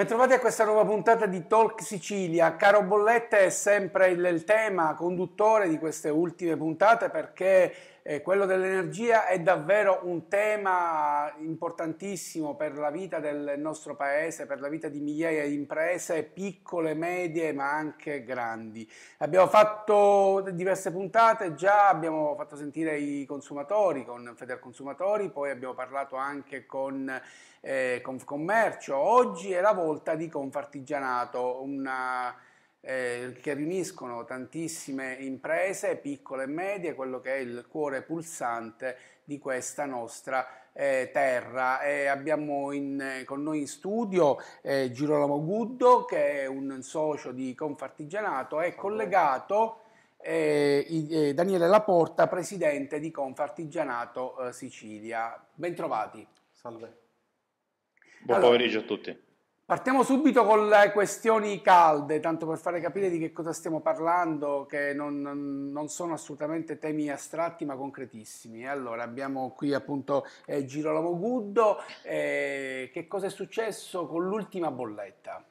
Bentrovati a questa nuova puntata di Talk Sicilia. Caro Bollette è sempre il, il tema conduttore di queste ultime puntate perché eh, quello dell'energia è davvero un tema importantissimo per la vita del nostro paese, per la vita di migliaia di imprese, piccole, medie, ma anche grandi. Abbiamo fatto diverse puntate, già abbiamo fatto sentire i consumatori con Federconsumatori, poi abbiamo parlato anche con eh, Confcommercio. Oggi è la volta di Confartigianato, una eh, che riuniscono tantissime imprese, piccole e medie, quello che è il cuore pulsante di questa nostra eh, terra. E abbiamo in, con noi in studio eh, Girolamo Guddo, che è un socio di Confartigianato, è collegato eh, eh, Daniele Laporta, presidente di Confartigianato eh, Sicilia. Bentrovati. Salve. Buon allora, pomeriggio a tutti. Partiamo subito con le questioni calde, tanto per fare capire di che cosa stiamo parlando, che non, non sono assolutamente temi astratti ma concretissimi. Allora, abbiamo qui appunto eh, Girolamo Guddo, eh, che cosa è successo con l'ultima bolletta?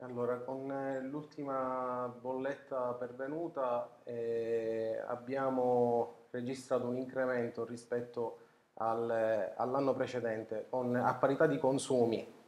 Allora, con eh, l'ultima bolletta pervenuta eh, abbiamo registrato un incremento rispetto al, all'anno precedente, con, a parità di consumi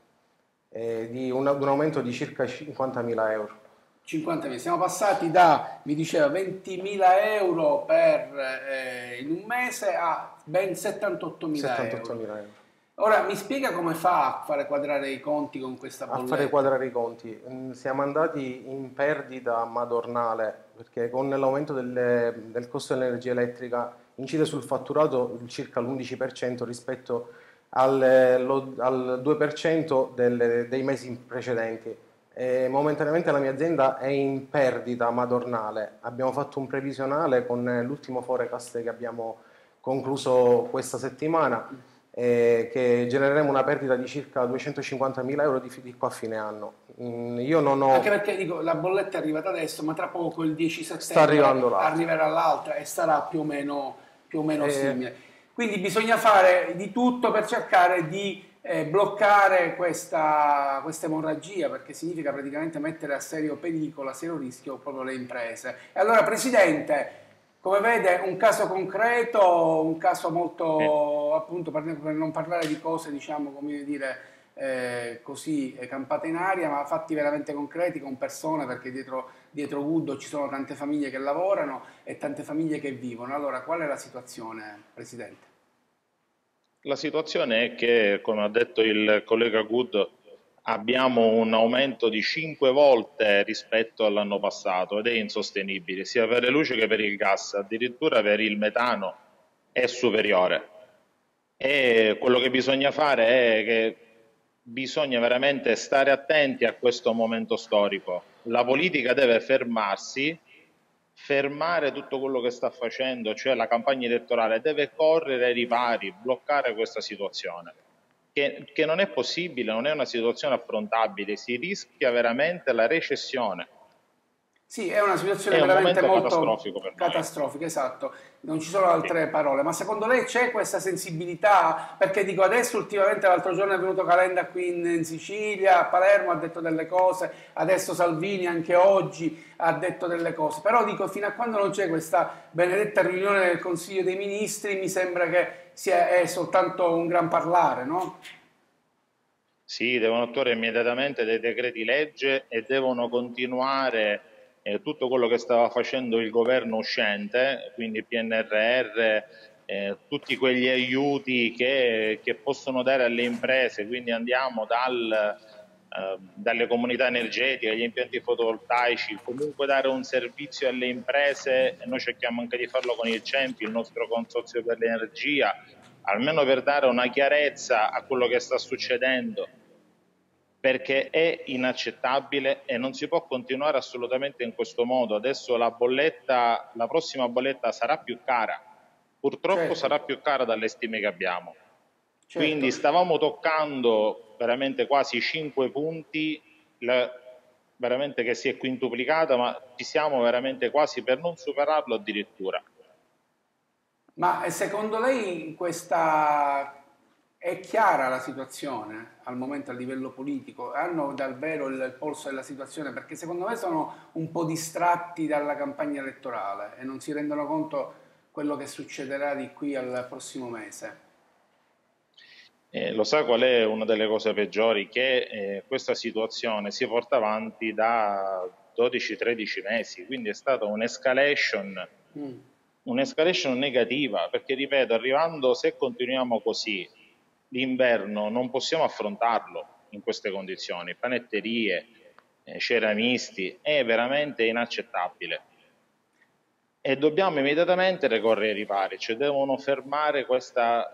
eh, di un, un, aumento di circa 50.000 euro. 50.000, siamo passati da, mi diceva, 20.000 euro per, eh, in un mese a ben 78.000 78 euro. euro. Ora mi spiega come fa a fare quadrare i conti con questa bolletta? A fare quadrare i conti. Mm, siamo andati in perdita madornale perché con l'aumento del, del costo dell'energia elettrica incide sul fatturato circa l'11% rispetto a al, lo, al 2% del, dei mesi precedenti. E momentaneamente la mia azienda è in perdita madornale. Abbiamo fatto un previsionale con l'ultimo forecast che abbiamo concluso questa settimana eh, che genereremo una perdita di circa 250.000 euro di, di qua a fine anno. Mm, io non ho... Anche perché dico, la bolletta è arrivata adesso, ma tra poco il 10 settembre arriverà l'altra e sarà più o meno, più o meno eh, simile. Quindi bisogna fare di tutto per cercare di eh, bloccare questa, questa, emorragia perché significa praticamente mettere a serio pericolo, a serio rischio proprio le imprese. E allora Presidente, come vede un caso concreto, un caso molto, appunto per non parlare di cose diciamo come dire eh, così eh, campate in aria, ma fatti veramente concreti con persone, perché dietro, dietro Wood ci sono tante famiglie che lavorano e tante famiglie che vivono. Allora, qual è la situazione, Presidente? La situazione è che, come ha detto il collega Good, abbiamo un aumento di 5 volte rispetto all'anno passato ed è insostenibile, sia per le luci che per il gas, addirittura per il metano è superiore. E quello che bisogna fare è che bisogna veramente stare attenti a questo momento storico. La politica deve fermarsi, fermare tutto quello che sta facendo, cioè la campagna elettorale, deve correre ai ripari, bloccare questa situazione. Che, che non è possibile, non è una situazione affrontabile, si rischia veramente la recessione. Sì, è una situazione è un veramente molto catastrofica, catastrofica, esatto. Non ci sono altre sì. parole, ma secondo lei c'è questa sensibilità? Perché dico adesso ultimamente l'altro giorno è venuto Calenda qui in, in, Sicilia, a Palermo ha detto delle cose, adesso Salvini anche oggi ha detto delle cose, però dico fino a quando non c'è questa benedetta riunione del Consiglio dei Ministri mi sembra che sia è soltanto un gran parlare, no? Sì, devono attuare immediatamente dei decreti legge e devono continuare eh, tutto quello che stava facendo il governo uscente, quindi PNRR, eh, tutti quegli aiuti che, che, possono dare alle imprese, quindi andiamo dal, eh, dalle comunità energetiche, agli impianti fotovoltaici, comunque dare un servizio alle imprese, e noi cerchiamo anche di farlo con il CEMPI, il nostro consorzio per l'energia, almeno per dare una chiarezza a quello che sta succedendo perché è inaccettabile e non si può continuare assolutamente in questo modo. Adesso la bolletta, la prossima bolletta sarà più cara, purtroppo certo. sarà più cara dalle stime che abbiamo. Certo. Quindi stavamo toccando veramente quasi 5 punti, la, veramente che si è quintuplicata, ma ci siamo veramente quasi per non superarlo addirittura. Ma secondo lei questa È chiara la situazione al momento a livello politico? Hanno davvero il polso della situazione? Perché secondo me sono un po' distratti dalla campagna elettorale e non si rendono conto quello che succederà di qui al prossimo mese. Eh, lo sa qual è una delle cose peggiori? Che eh, questa situazione si porta avanti da 12-13 mesi, quindi è stata un'escalation, mm. un'escalation negativa, perché ripeto, arrivando, se continuiamo così, l'inverno non possiamo affrontarlo in queste condizioni, panetterie, eh, ceramisti, è veramente inaccettabile. E dobbiamo immediatamente ricorrere ai ripari, cioè devono fermare questa,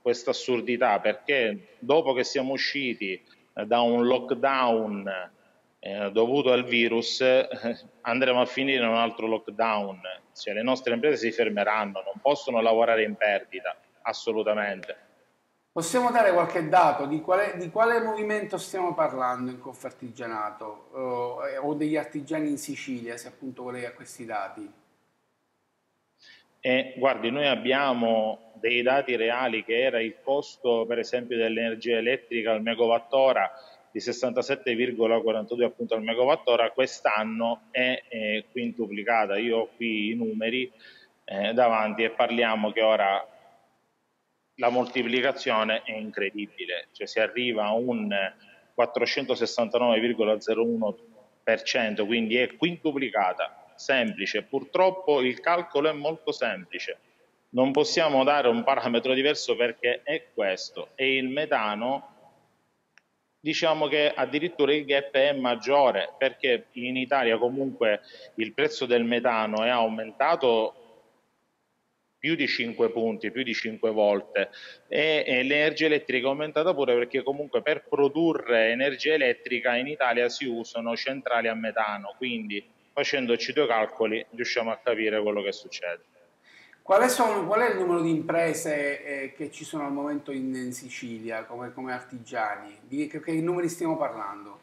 questa assurdità, perché dopo che siamo usciti da un lockdown eh, dovuto al virus eh, andremo a finire in un altro lockdown, cioè le nostre imprese si fermeranno, non possono lavorare in perdita, assolutamente. Possiamo dare qualche dato di quale, di quale movimento stiamo parlando in Confartigianato eh, o degli artigiani in Sicilia, se appunto volete a questi dati? Eh, guardi, noi abbiamo dei dati reali che era il costo per esempio dell'energia elettrica al megawattora di 67,42 appunto al megawattora, quest'anno è, è quintuplicata. Io ho qui i numeri eh, davanti e parliamo che ora la moltiplicazione è incredibile, cioè si arriva a un 469,01%, quindi è quintuplicata, semplice. Purtroppo il calcolo è molto semplice. Non possiamo dare un parametro diverso perché è questo e il metano diciamo che addirittura il gap è maggiore perché in Italia comunque il prezzo del metano è aumentato più di 5 punti, più di 5 volte e, l'energia elettrica è aumentata pure perché comunque per produrre energia elettrica in Italia si usano centrali a metano, quindi facendoci due calcoli riusciamo a capire quello che succede. Qual è, sono, qual è il numero di imprese eh, che ci sono al momento in, in Sicilia come, come, artigiani? Di che, che numeri stiamo parlando?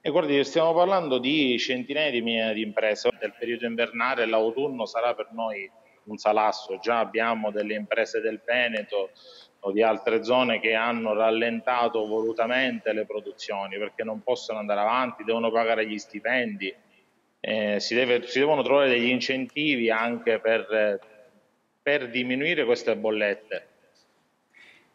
E guardi, stiamo parlando di centinaia di migliaia di imprese. Del periodo invernale l'autunno sarà per noi un salasso. Già abbiamo delle imprese del Veneto o di altre zone che hanno rallentato volutamente le produzioni perché non possono andare avanti, devono pagare gli stipendi. Eh, si, deve, si, devono trovare degli incentivi anche per, per diminuire queste bollette.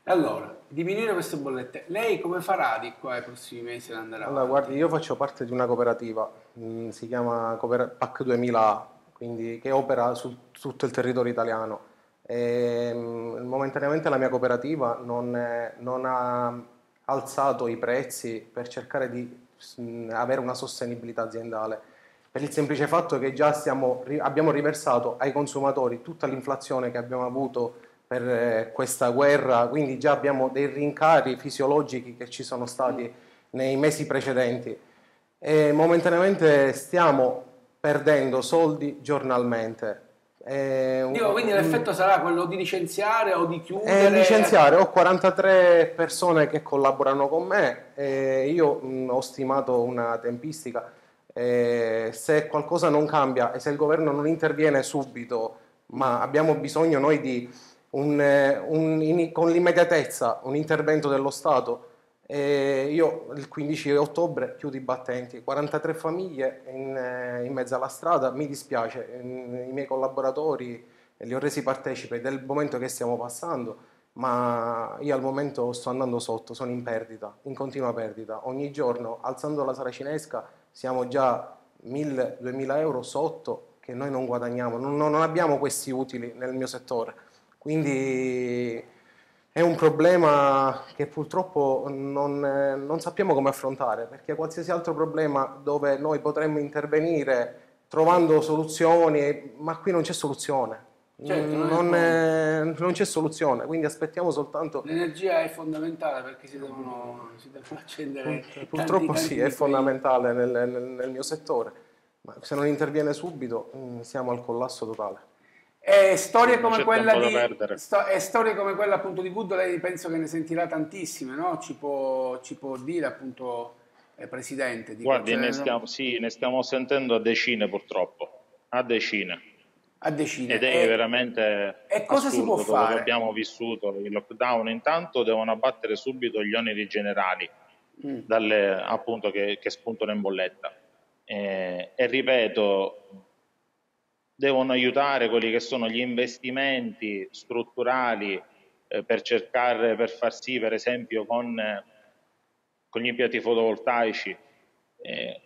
Allora, diminuire queste bollette. Lei come farà di qua ai prossimi mesi ad andare avanti? Allora, guardi, io faccio parte di una cooperativa, mh, mm, si chiama PAC 2000, quindi, che opera su tutto il territorio italiano. E, mh, mm, momentaneamente la mia cooperativa non, è, non, ha alzato i prezzi per cercare di mh, mm, avere una sostenibilità aziendale per il semplice fatto che già stiamo, abbiamo riversato ai consumatori tutta l'inflazione che abbiamo avuto per eh, questa guerra, quindi già abbiamo dei rincari fisiologici che ci sono stati nei mesi precedenti e momentaneamente stiamo perdendo soldi giornalmente. Dico, quindi l'effetto sarà quello di licenziare o di chiudere? Eh, licenziare, ho 43 persone che collaborano con me e io mh, ho stimato una tempistica. E se qualcosa non cambia e se il governo non interviene subito, ma abbiamo bisogno noi di un, eh, un, in, con l'immediatezza un intervento dello Stato. E io il 15 ottobre chiudo i battenti, 43 famiglie in, eh, in mezzo alla strada, mi dispiace, i miei collaboratori li ho resi partecipi del momento che stiamo passando, ma io al momento sto andando sotto, sono in perdita, in continua perdita. Ogni giorno alzando la saracinesca siamo già 1000-2000 euro sotto che noi non guadagniamo, non, non abbiamo questi utili nel mio settore. Quindi è un problema che purtroppo non, non, sappiamo come affrontare, perché qualsiasi altro problema dove noi potremmo intervenire trovando soluzioni, ma qui non c'è soluzione. Certo, non, non, c'è soluzione, quindi aspettiamo soltanto... L'energia è fondamentale perché si devono, si devono accendere... Purtroppo tanti, sì, è fondamentale nel, nel, nel, mio settore, ma se non interviene subito mm, siamo al collasso totale. E storie come, quella di, sto, e storie come quella appunto di Good, lei penso che ne sentirà tantissime, no? Ci può, ci può dire appunto eh, Presidente? Guardi, ne stiamo, sì, ne stiamo sentendo a decine purtroppo, a decine. a decine. Ed è e, veramente e cosa si può fare? abbiamo vissuto il lockdown. Intanto devono abbattere subito gli oneri generali mm. dalle, appunto, che, che, spuntano in bolletta. Eh, e ripeto, devono aiutare quelli che sono gli investimenti strutturali eh, per cercare, per far sì, per esempio, con, con gli impianti fotovoltaici, eh,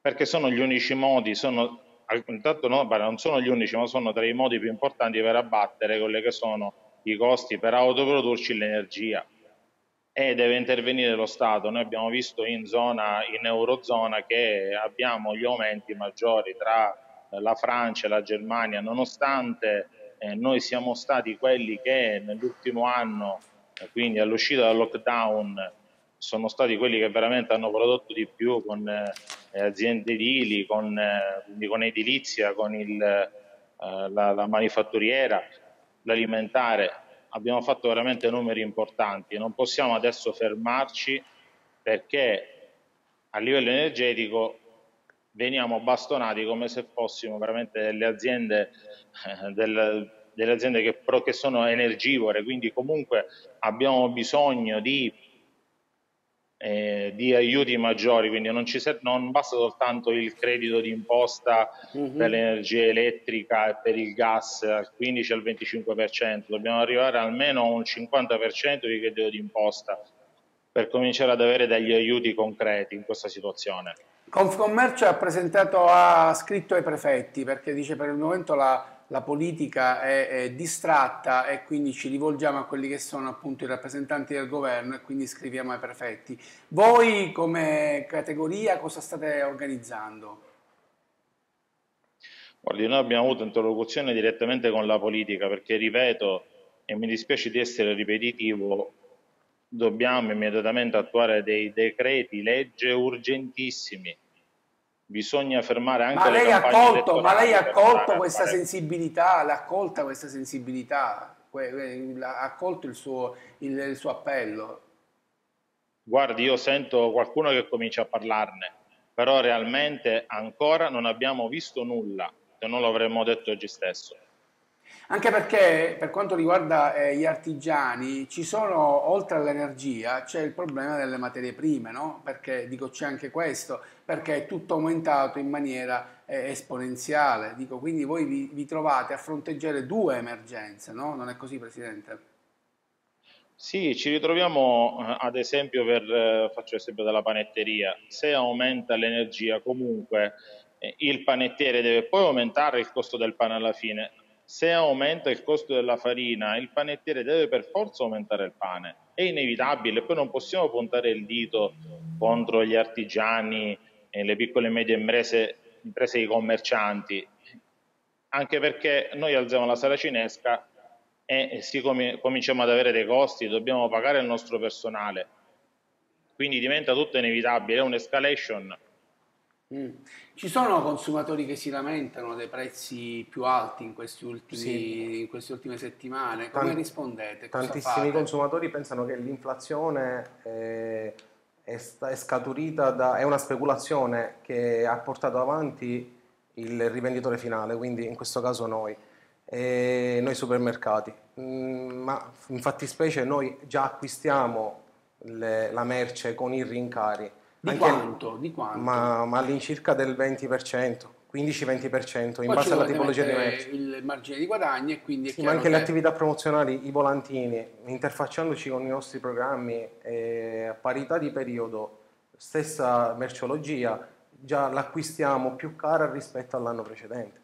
perché sono gli unici modi, sono intanto no, non sono gli unici, ma sono tra i modi più importanti per abbattere quelli che sono i costi per autoprodurci l'energia. E deve intervenire lo Stato. Noi abbiamo visto in zona, in Eurozona, che abbiamo gli aumenti maggiori tra la Francia la Germania, nonostante eh, noi siamo stati quelli che nell'ultimo anno, eh, quindi all'uscita dal lockdown, sono stati quelli che veramente hanno prodotto di più con eh, aziende edili, con, eh, con, edilizia, con il, eh, la, la, manifatturiera, l'alimentare. Abbiamo fatto veramente numeri importanti. Non possiamo adesso fermarci perché a livello energetico veniamo bastonati come se fossimo veramente delle aziende, eh, del, delle aziende che, che sono energivore, quindi comunque abbiamo bisogno di eh, di aiuti maggiori, quindi non, serve, non, basta soltanto il credito di imposta uh-huh. per l'energia elettrica e per il gas al 15 al 25%, dobbiamo arrivare almeno a un 50% di credito di imposta per cominciare ad avere degli aiuti concreti in questa situazione. Confcommercio ha presentato, ha scritto ai prefetti perché dice per il momento la la politica è, è, distratta e quindi ci rivolgiamo a quelli che sono appunto i rappresentanti del governo e quindi scriviamo ai prefetti. Voi come categoria cosa state organizzando? Noi abbiamo avuto interlocuzione direttamente con la politica perché, ripeto, e mi dispiace di essere ripetitivo, dobbiamo immediatamente attuare dei decreti legge urgentissimi bisogna fermare anche ma lei ha colto, ma lei ha colto questa fare... sensibilità, l'ha accolta questa sensibilità, ha accolto il suo, il, il suo appello. Guardi, io sento qualcuno che comincia a parlarne, però realmente ancora non abbiamo visto nulla, se non lo avremmo detto oggi stesso. Anche perché per quanto riguarda eh, gli artigiani, ci sono, oltre all'energia, c'è il problema delle materie prime, no? Perché, dico, c'è anche questo, perché è tutto aumentato in maniera eh, esponenziale. Dico, quindi voi vi, vi, trovate a fronteggiare due emergenze, no? Non è così, Presidente? Sì, ci ritroviamo eh, ad esempio per, eh, faccio esempio della panetteria, se aumenta l'energia comunque eh, il panettiere deve poi aumentare il costo del pane alla fine, se aumenta il costo della farina, il panettiere deve per forza aumentare il pane. È inevitabile, poi non possiamo puntare il dito contro gli artigiani e le piccole e medie imprese, imprese i commercianti, anche perché noi alziamo la saracinesca e siccome cominciamo ad avere dei costi, dobbiamo pagare il nostro personale. Quindi diventa tutto inevitabile, è un'escalation Mm. Ci sono consumatori che si lamentano dei prezzi più alti in, ultimi, sì. in queste ultime settimane, come Tant rispondete? Cosa tantissimi fate? consumatori pensano che l'inflazione è, è, è, scaturita da, è una speculazione che ha portato avanti il rivenditore finale, quindi in questo caso noi, e noi supermercati. Mm, ma in fattispecie noi già acquistiamo le, la merce con i rincari di Anche quanto? Di quanto? Ma, ma all'incirca del 20%. 15-20% in base alla tipologia di merce. Il margine di guadagno e quindi sì, ma anche che... le attività promozionali, i volantini, interfacciandoci con i nostri programmi eh, a parità di periodo, stessa merceologia, già l'acquistiamo più cara rispetto all'anno precedente.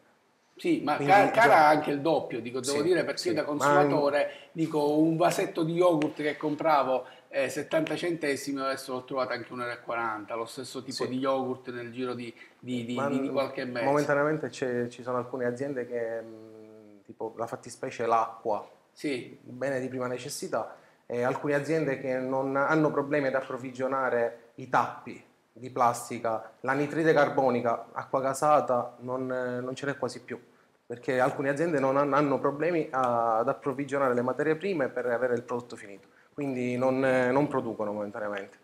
Sì, ma Quindi, cara, cara anche il doppio, dico, devo sì, dire perché sì, da consumatore, ma... dico un vasetto di yogurt che compravo eh, 70 centesimi, adesso l'ho trovato anche 1,40 euro, lo stesso tipo sì. di yogurt nel giro di, di, di, di qualche mese. Momentaneamente ci sono alcune aziende che, mh, tipo la fattispecie l'acqua, sì. bene di prima necessità, e alcune aziende che non hanno problemi ad approvvigionare i tappi di plastica, la nitride carbonica, acqua gasata, non, non ce n'è quasi più perché alcune aziende non hanno problemi ad approvvigionare le materie prime per avere il prodotto finito quindi non, non producono momentaneamente.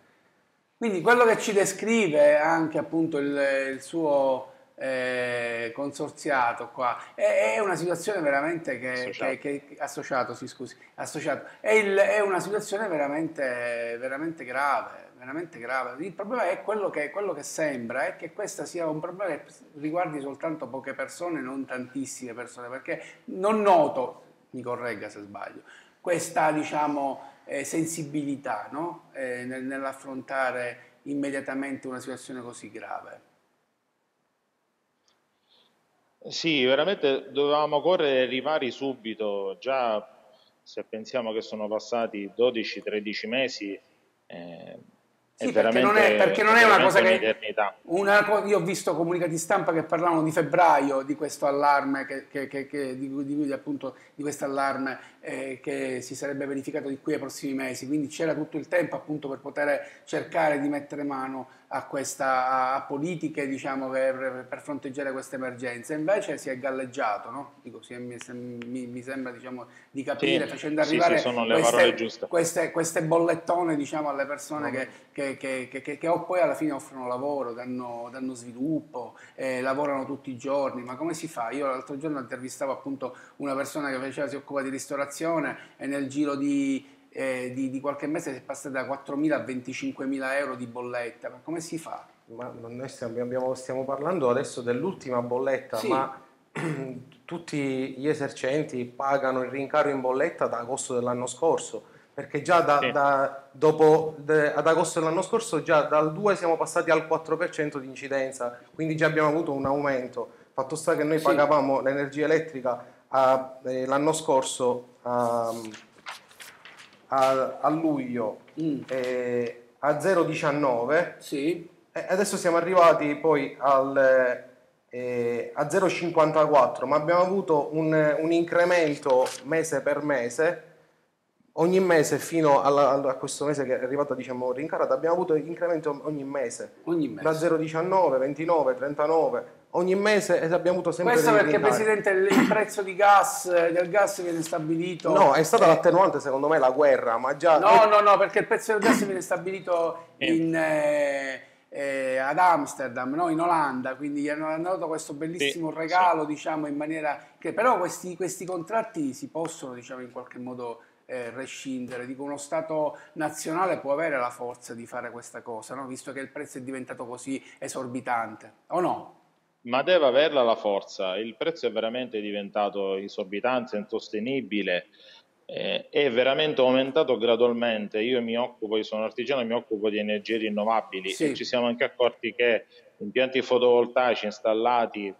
Quindi quello che ci descrive anche appunto il, il suo eh, consorziato qua. È, è, una situazione veramente che... Associato. che, che associato, sì, scusi, associato. È, il, è una situazione veramente, veramente grave veramente grave. Il problema è quello che, quello che, sembra, è che questo sia un problema che riguardi soltanto poche persone, non tantissime persone, perché non noto, mi corregga se sbaglio, questa diciamo, eh, sensibilità no? eh, nell'affrontare immediatamente una situazione così grave. Sì, veramente dovevamo correre ripari subito, già se pensiamo che sono passati 12-13 mesi, eh, sì, perché non, è, perché non è, una cosa che... Una, io ho visto comunicati stampa che parlavano di febbraio, di questo allarme, che, che, che, di, di, appunto, di questo allarme eh, che si sarebbe verificato di qui ai prossimi mesi, quindi c'era tutto il tempo appunto per poter cercare di mettere mano a, questa, a politiche diciamo, per, per, fronteggiare questa emergenza. Invece si è galleggiato, no? Dico, è, mi, mi, sembra diciamo, di capire, sì, facendo arrivare sì, queste, queste, queste, bollettone diciamo, alle persone no. che, che, che, che, poi alla fine offrono lavoro, danno, danno sviluppo, eh, lavorano tutti i giorni. Ma come si fa? Io l'altro giorno intervistavo appunto una persona che faceva, si occupa di ristorazione e nel giro di eh, di, di, qualche mese si è passata da 4.000 a 25.000 euro di bolletta, ma come si fa? Ma noi stiamo, abbiamo, stiamo parlando adesso dell'ultima bolletta, sì. ma tutti gli esercenti pagano il rincaro in bolletta da agosto dell'anno scorso perché già da, sì. da, dopo, de, ad agosto dell'anno scorso già dal 2 siamo passati al 4% di incidenza, quindi già abbiamo avuto un aumento. Fatto sta che noi sì. pagavamo l'energia elettrica eh, l'anno scorso a, a, a luglio mm. eh, a 0,19 sì. e adesso siamo arrivati poi al, eh, a 0,54 ma abbiamo avuto un, un, incremento mese per mese ogni mese fino alla, a questo mese che è arrivato diciamo rincarata abbiamo avuto incremento ogni mese, ogni mese. da 0,19 29 39 ogni mese e abbiamo avuto sempre questo perché Presidente il prezzo di gas, del gas viene stabilito no è stata eh, l'attenuante secondo me la guerra ma già no no no perché il prezzo del gas viene stabilito in, eh, eh, ad Amsterdam no? in Olanda quindi gli hanno dato questo bellissimo sì, regalo sì. diciamo in maniera che però questi, questi contratti si possono diciamo in qualche modo eh, rescindere. Dico, uno Stato nazionale può avere la forza di fare questa cosa, no? visto che il prezzo è diventato così esorbitante, o no? ma deve averla la forza. Il prezzo è veramente diventato esorbitante, insostenibile, eh, è veramente aumentato gradualmente. Io mi occupo, io sono artigiano, mi occupo di energie rinnovabili sì. e ci siamo anche accorti che impianti fotovoltaici installati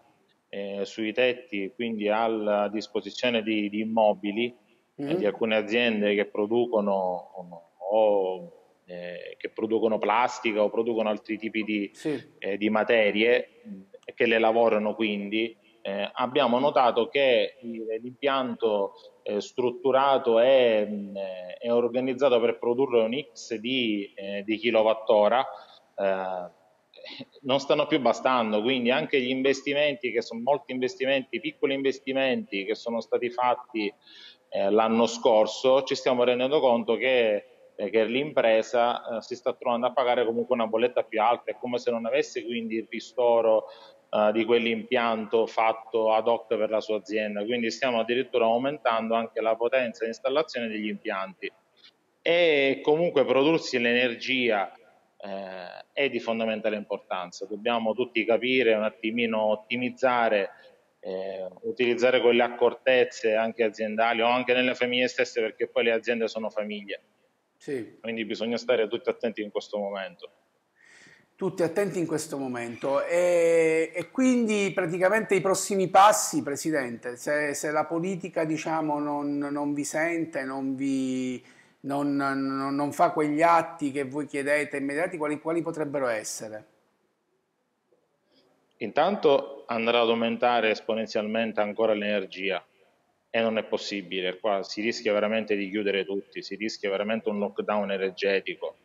eh, sui tetti, quindi a disposizione di, di immobili, mm-hmm. eh, di alcune aziende che producono o eh, che producono plastica o producono altri tipi di, sì. eh, di materie che le lavorano quindi, eh, abbiamo notato che l'impianto eh, strutturato è, mm, è, organizzato per produrre un X di, eh, di kilowattora, eh, non stanno più bastando, quindi anche gli investimenti, che sono molti investimenti, piccoli investimenti che sono stati fatti eh, l'anno scorso, ci stiamo rendendo conto che eh, che l'impresa eh, si sta trovando a pagare comunque una bolletta più alta, è come se non avesse quindi il ristoro uh, di quell'impianto fatto ad hoc per la sua azienda, quindi stiamo addirittura aumentando anche la potenza di installazione degli impianti. E comunque prodursi l'energia eh, è di fondamentale importanza, dobbiamo tutti capire un attimino ottimizzare eh, utilizzare quelle accortezze anche aziendali o anche nelle famiglie stesse perché poi le aziende sono famiglie. Sì. Quindi bisogna stare tutti attenti in questo momento tutti attenti in questo momento e, e, quindi praticamente i prossimi passi, Presidente, se, se la politica diciamo, non, non, vi sente, non, vi, non, non, fa quegli atti che voi chiedete immediati, quali, quali potrebbero essere? Intanto andrà ad aumentare esponenzialmente ancora l'energia e non è possibile, qua si rischia veramente di chiudere tutti, si rischia veramente un lockdown energetico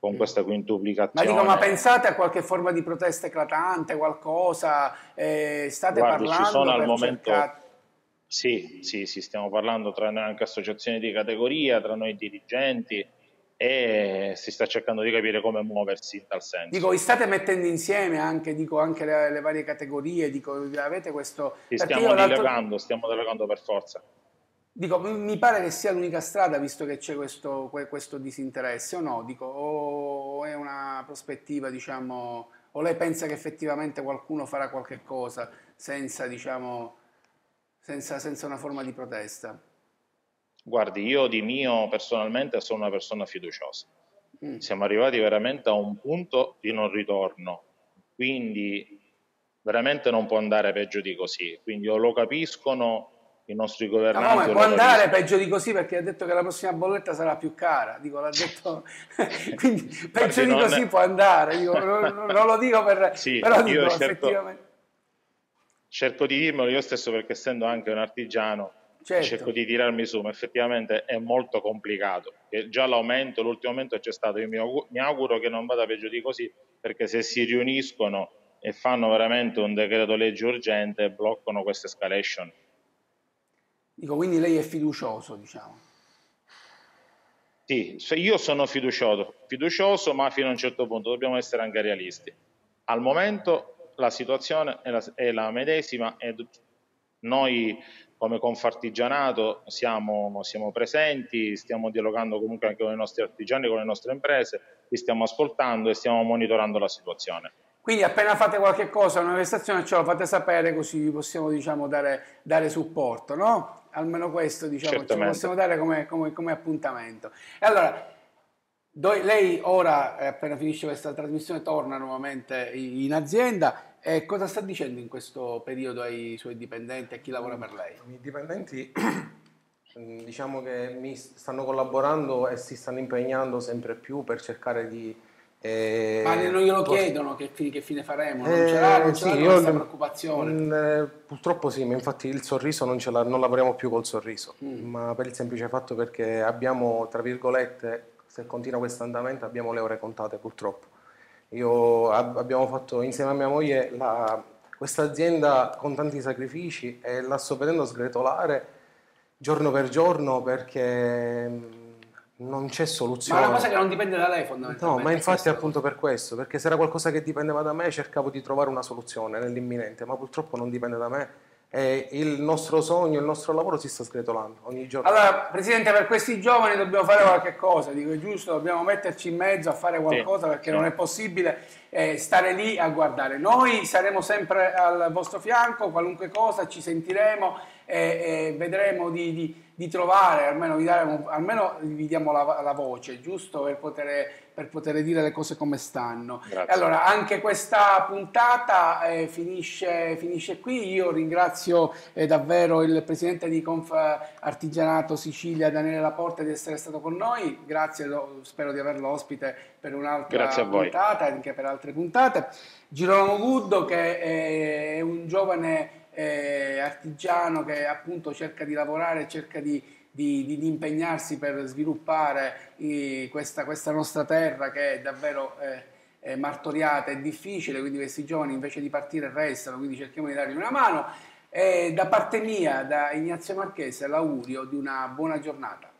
con questa quintuplicazione. Ma dico, ma pensate a qualche forma di protesta eclatante, qualcosa? Eh, state Guardi, parlando ci sono al momento... Cercare... Sì, sì, sì, stiamo parlando tra noi anche associazioni di categoria, tra noi dirigenti e si sta cercando di capire come muoversi in tal senso. Dico, vi state mettendo insieme anche, dico, anche le, le, varie categorie, dico, avete questo... Sì, stiamo delegando, stiamo delegando per forza. Dico, mi pare che sia l'unica strada visto che c'è questo, questo, disinteresse o no? Dico, o è una prospettiva, diciamo, o lei pensa che effettivamente qualcuno farà qualche cosa senza, diciamo, senza, senza una forma di protesta? Guardi, io di mio personalmente sono una persona fiduciosa. Mm. Siamo arrivati veramente a un punto di non ritorno, quindi veramente non può andare peggio di così. Quindi o lo capiscono i nostri governanti. No, può andare peggio di così perché ha detto che la prossima bolletta sarà più cara. Dico, l'ha detto. quindi peggio di così è... può andare. Dico, non, non, lo dico per. Sì, però dico, cerco, effettivamente. Cerco di dirmelo io stesso perché essendo anche un artigiano certo. cerco di tirarmi su, ma effettivamente è molto complicato. E già l'aumento, l'ultimo aumento c'è stato, io mi auguro, mi auguro che non vada peggio di così, perché se si riuniscono e fanno veramente un decreto legge urgente, bloccano questa escalation. Dico, quindi lei è fiducioso, diciamo. Sì, io sono fiducioso, fiducioso, ma fino a un certo punto dobbiamo essere anche realisti. Al momento la situazione è la, è la medesima e noi come Confartigianato siamo, siamo, presenti, stiamo dialogando comunque anche con i nostri artigiani, con le nostre imprese, li stiamo ascoltando e stiamo monitorando la situazione. Quindi appena fate qualche cosa, una manifestazione, ce lo fate sapere così vi possiamo diciamo, dare, dare, supporto, no? Almeno questo diciamo, ce lo possiamo dare come, come, come appuntamento. E allora, lei ora, eh, appena finisce questa trasmissione, torna nuovamente in azienda e cosa sta dicendo in questo periodo ai suoi dipendenti, a chi lavora per lei? I dipendenti diciamo che mi stanno collaborando e si stanno impegnando sempre più per cercare di... Eh, Ma non glielo chiedono che, che, fine faremo? Non eh, ce l'ha, non ce sì, questa preoccupazione? Mh, eh, purtroppo sì, ma infatti il sorriso non, ce l'ha, non lavoriamo più col sorriso, mm. ma per il semplice fatto perché abbiamo, tra virgolette, se continua questo andamento abbiamo le ore contate purtroppo. Io abbiamo fatto insieme a mia moglie questa azienda con tanti sacrifici e la sto vedendo sgretolare giorno per giorno perché mm, non c'è soluzione. Ma è una cosa che non dipende da lei fondamentalmente. No, ma infatti è appunto per questo, perché se era qualcosa che dipendeva da me cercavo di trovare una soluzione nell'imminente, ma purtroppo non dipende da me e il nostro sogno, il nostro lavoro si sta sgretolando ogni giorno. Allora, Presidente, per questi giovani dobbiamo fare qualche cosa, dico è giusto, dobbiamo metterci in mezzo a fare qualcosa sì, perché sì. non è possibile eh, stare lì a guardare. Noi saremo sempre al vostro fianco, qualunque cosa, ci sentiremo e, e vedremo di, di, di, trovare, almeno vi, daremo, almeno vi diamo la, la voce, giusto, per poter per poter dire le cose come stanno. Grazie. Allora, anche questa puntata eh, finisce, finisce, qui. Io ringrazio eh, davvero il presidente di Conf Artigianato Sicilia, Daniele Laporta, di essere stato con noi. Grazie, lo, spero di averlo ospite per un'altra puntata e anche per altre puntate. Girolamo Guddo, che è un giovane eh, artigiano che appunto cerca di lavorare, cerca di di, di, di impegnarsi per sviluppare i, questa, questa, nostra terra che è davvero eh, martoriata e difficile, quindi questi giovani invece di partire restano, quindi cerchiamo di dargli una mano. E da parte mia, da Ignazio Marchese, l'augurio di una buona giornata.